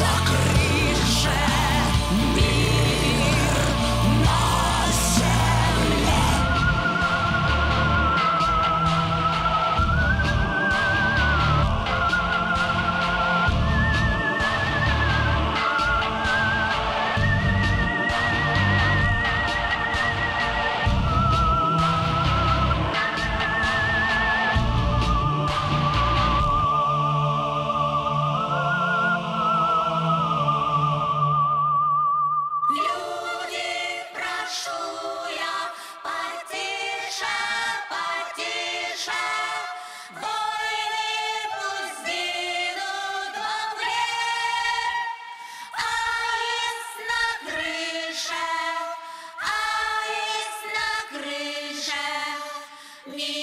Lock me.